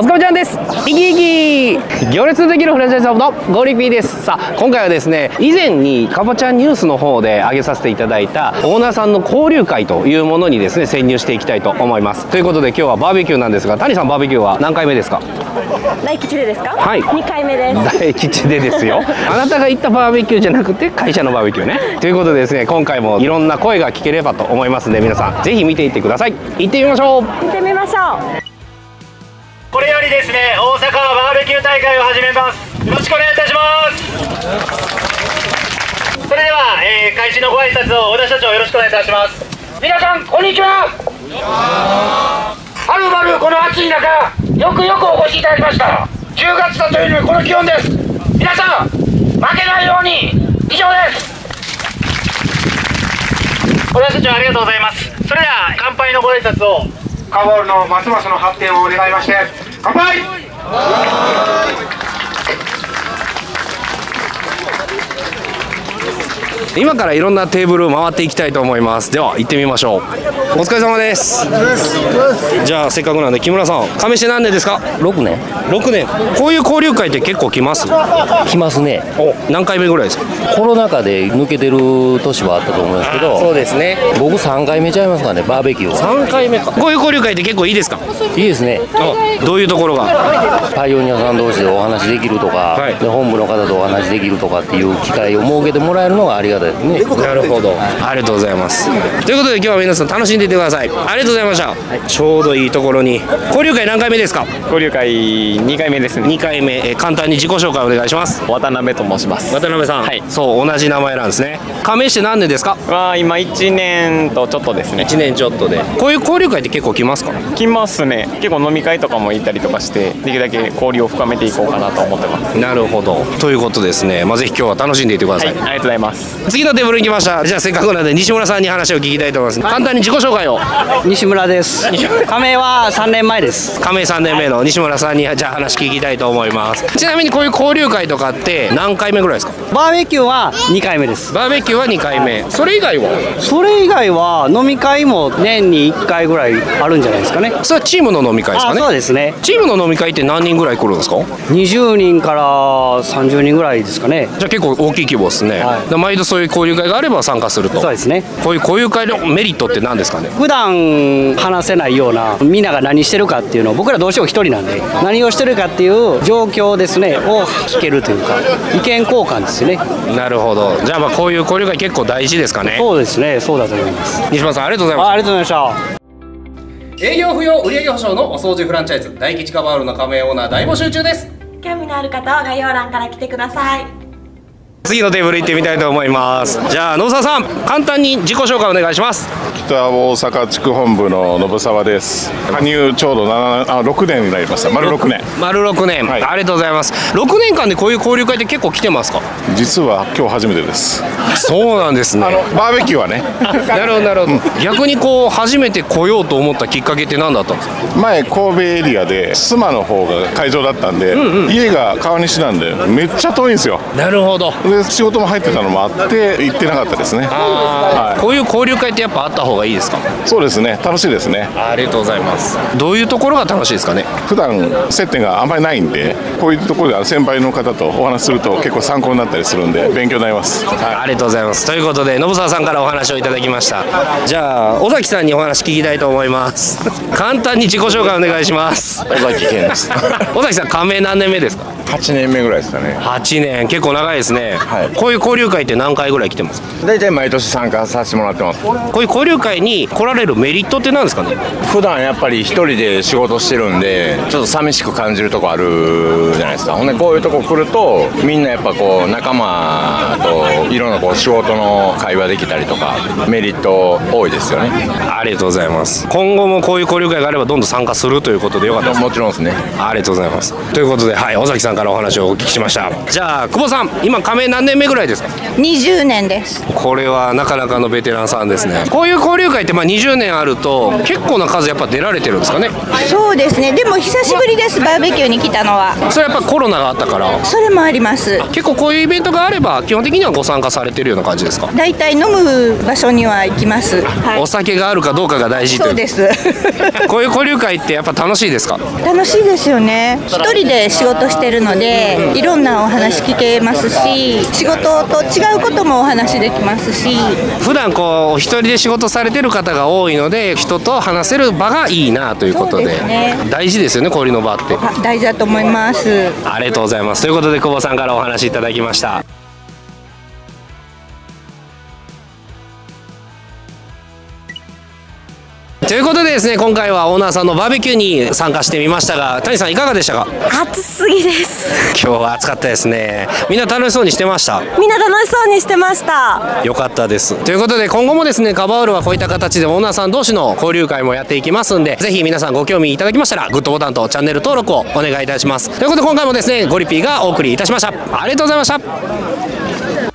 お疲れちゃんです。生き生き行列できるフランチャイズ部のゴーリピーです。さあ今回はですね以前にかぼちゃんニュースの方で上げさせていただいたオーナーさんの交流会というものにですね潜入していきたいと思います。ということで今日はバーベキューなんですが谷さんバーベキューは何回目ですか？大吉でですか？はい。2回目です。大吉でですよ。あなたが行ったバーベキューじゃなくて会社のバーベキューね。ということでですね今回もいろんな声が聞ければと思いますので皆さんぜひ見ていってください。行ってみましょう。見てみましょうこれよりですね大阪バーベキュー大会を始めます。よろしくお願いいたします。それでは、えー開始のご挨拶を小田社長よろしくお願いいたします。皆さんこんにちは。はるばるこの暑い中よくよくお越しいただきました。10月だというのにこの気温です。皆さん負けないように。以上です。小田社長ありがとうございます。それでは乾杯のご挨拶を。カーボールのますますの発展を願いまして乾杯！今からいろんなテーブルを回っていきたいと思います。では行ってみましょう。お疲れ様です。じゃあせっかくなんで木村さん亀して何年ですか？6年。6年。こういう交流会って結構来ます？来ますね。お何回目ぐらいですか？コロナ禍で抜けてる年はあったと思いますけどですね。僕3回目ちゃいますかねバーベキュー3回目か。こういう交流会って結構いいですか？いいですね。あどういうところが？パイオニアさん同士でお話できるとか、はい。で本部の方とお話できるとかっていう機会を設けてもらえるのがありがですねなるほど。ありがとうございます。ということで今日は皆さん楽しんでいってください。ありがとうございました、ちょうどいいところに。交流会何回目ですか？交流会2回目ですね。2回目、えー簡単に自己紹介お願いします。渡辺と申します。渡辺さん、はい。そう同じ名前なんですね。加盟して何年ですか？は今1年とちょっとですね。1年ちょっとで。こういう交流会って結構来ますか？来ますね。結構飲み会とかも行ったりとかしてできるだけ交流を深めていこうかなと思ってます。なるほど。ということですね、まあ、ぜひ今日は楽しんでいってください、はいありがとうございます次のテーブルに来ました。じゃあせっかくなんで西村さんに話を聞きたいと思います。簡単に自己紹介を。西村です。加盟は3年前です。加盟3年目の西村さんにじゃあ話聞きたいと思います。ちなみにこういう交流会とかって何回目ぐらいですか？バーベキューは2回目です。バーベキューは2回目。それ以外は？それ以外は飲み会も年に1回ぐらいあるんじゃないですかね。それはチームの飲み会ですかあねそうですね。チームの飲み会って何人ぐらい来るんですか？20人から30人ぐらいですかね。じゃあ結構大きい規模ですね、はい。で毎度そういう交流会があれば参加すると。そうですね。こういう交流会のメリットって何ですかね？普段話せないようなみんなが何してるかっていうのを僕らどうしても一人なんで何をしてるかっていう状況ですねを聞けるというか意見交換ですよね。なるほど。じゃあまあこういう交流会結構大事ですかね？そうですね。そうだと思います。西村さんありがとうございます。あありがとうございました。営業不要売上保証のお掃除フランチャイズ大吉カバールの加盟オーナー大募集中です。興味のある方は概要欄から来てください次のテーブル行ってみたいと思います。じゃあ野沢さん簡単に自己紹介お願いします。北大阪地区本部の信沢です。加入ちょうど7あ6年になりました。丸6年。丸6年、はい。ありがとうございます。6年間でこういう交流会って結構来てますか？実は今日初めてです。そうなんですね。あのバーベキューはね。なるほどなるほど。逆にこう初めて来ようと思ったきっかけって何だったんですか？前神戸エリアで須磨の方が会場だったんで、家が川西なんでめっちゃ遠いんですよ。なるほどで仕事も入ってたのもあって行ってなかったですね。あー。こういう交流会ってやっぱあった方がいいですか？そうですね。楽しいですね。ありがとうございます。どういうところが楽しいですかね？普段接点があんまりないんでこういうところで先輩の方とお話しすると結構参考になったりするんで勉強になります。ありがとうございます。ということで信沢さんからお話をいただきました。じゃあ尾崎さんにお話聞きたいと思います。簡単に自己紹介お願いします。尾崎健です。尾崎さん加盟何年目ですか？8年目ぐらいですかね。8年。結構長いですね、はい。こういう交流会って何回ぐらい来てます？か大体毎年参加させてもらってます。こういう交流会に来られるメリットって何ですかね？普段やっぱり一人で仕事してるんでちょっと寂しく感じるとこあるじゃないですか。ほんでこういうとこ来るとみんなやっぱこう仲間といろんなこう仕事の会話できたりとかメリット多いですよね。ありがとうございます。今後もこういう交流会があればどんどん参加するということでよかったです。もちろんですね。ありがとうございます。ということではい尾崎さんからお話をお聞きしました。じゃあ久保さん今加盟何年目ぐらいですか？20年です。これはなかなかのベテランさんですね。こういう交流会ってまあ20年あると結構な数やっぱ出られてるんですかね？そうですね。でも久しぶりですバーベキューに来たのは。それやっぱコロナがあったから。それもあります。結構こういうイベントがあれば基本的にはご参加されてるような感じですか？大体飲む場所には行きます、お酒があるかどうかが大事そうです。こういう交流会ってやっぱ楽しいですか？楽しいですよね。一人で仕事してるのでいろんなお話聞けますし仕事と違うこともお話できますし。普段こうお一人で仕事されてる方が多いので人と話せる場がいいなということで。ね。大事ですよね交流の場って。あ大事だと思います。ありがとうございます。ということで久保さんからお話いただきましたでですね今回はオーナーさんのバーベキューに参加してみましたが谷さんいかがでしたか？暑すぎです。今日は暑かったですね。みんな楽しそうにしてました？みんな楽しそうにしてました。よかったです。ということで今後もですねカバウルはこういった形でオーナーさん同士の交流会もやっていきますんでぜひ皆さんご興味いただきましたらグッドボタンとチャンネル登録をお願いいたします。ということで今回もですねゴリピーがお送りいたしました。ありがとうございました